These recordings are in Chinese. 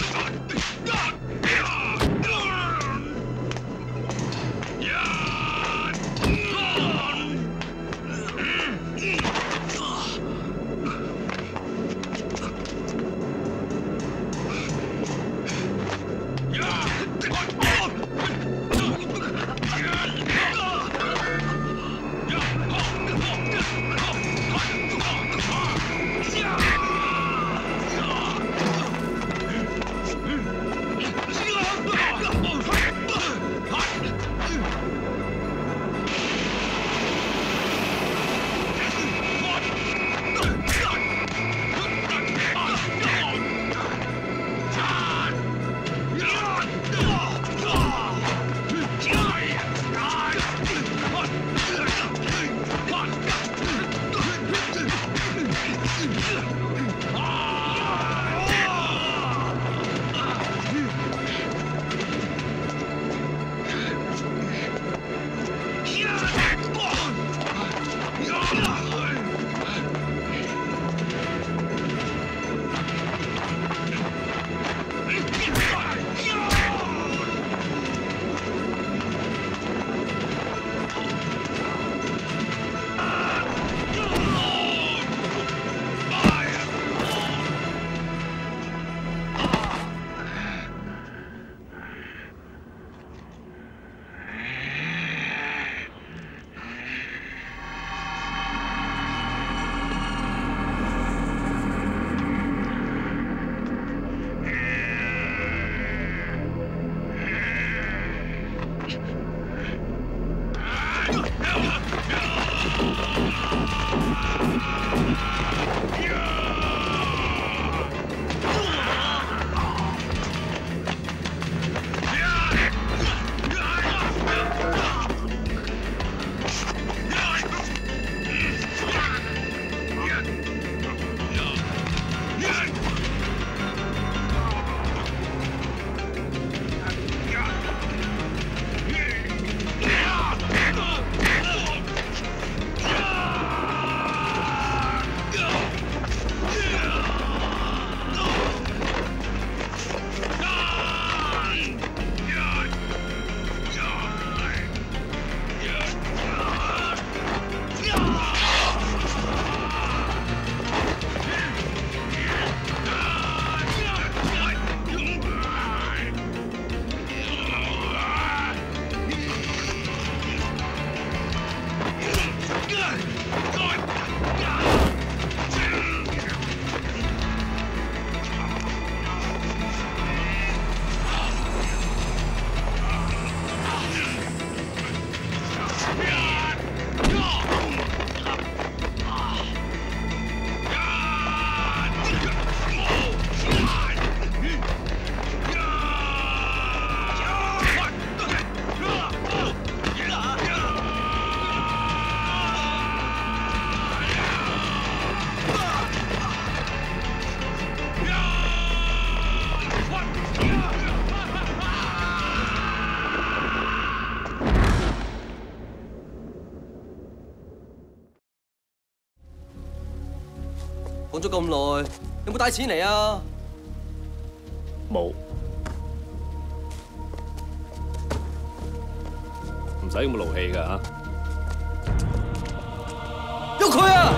Oh, God! 拼 了咁耐，有冇带钱嚟啊？冇，唔使咁劳气噶嚇，喐佢啊！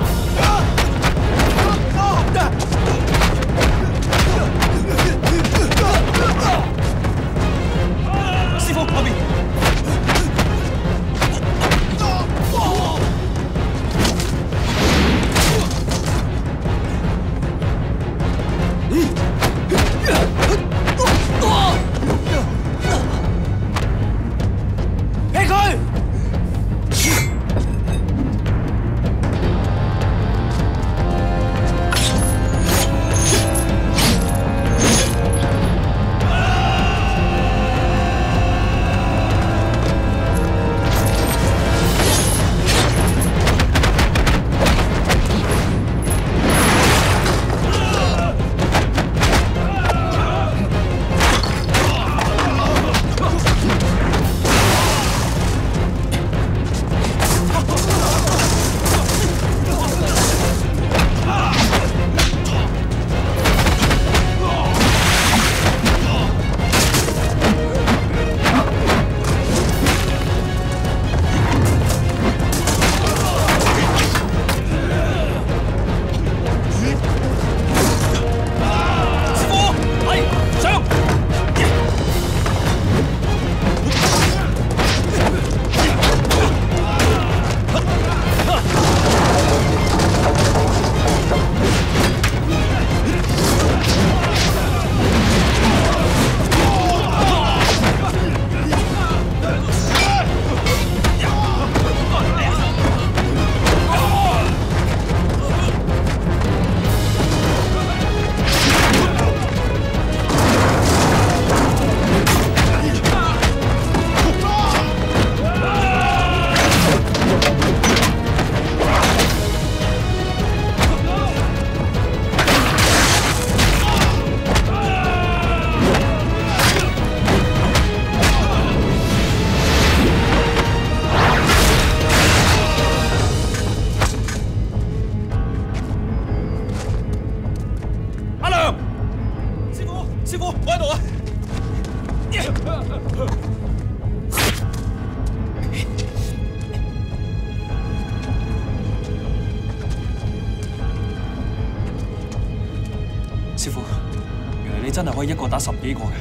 真系可以一个打十几个嘅，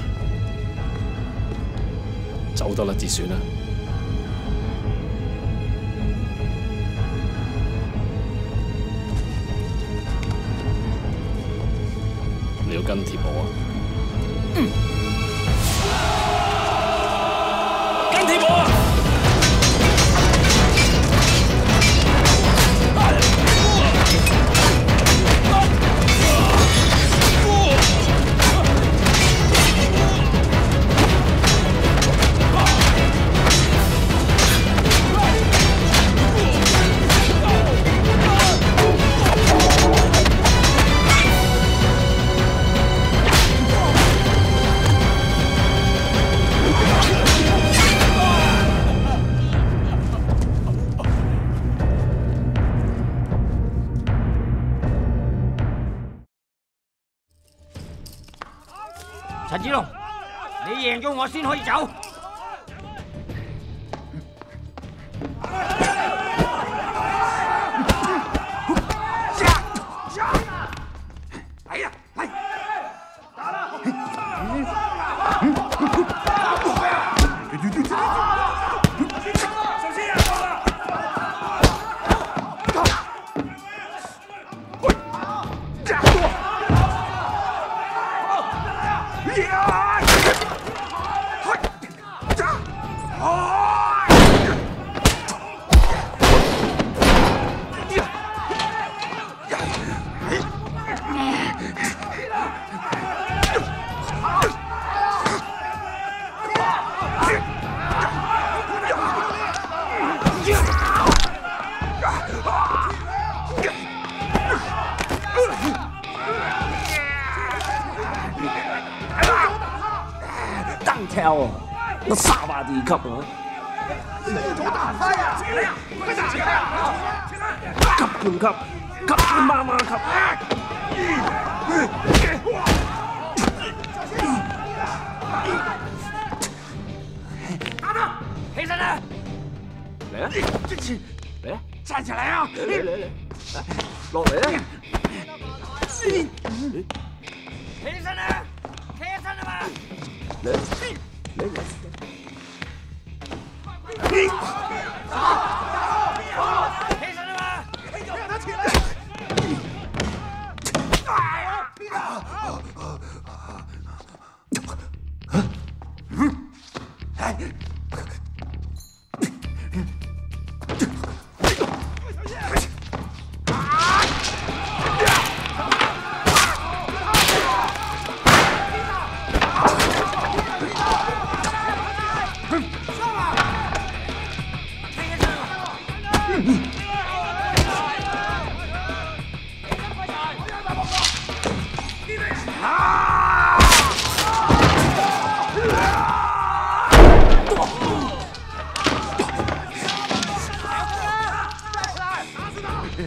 走得啦，折船啦，你要跟贴我。啊！赢咗我先可以走。那萨巴迪克啊！快打他呀！起来呀！快打他呀！起来！起来！一、二、三、四、二、起身来！来啊！站起来呀！来嚟来来，落嚟啊！起身来！起身来来，来，拼，打，打，打！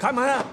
开门啊！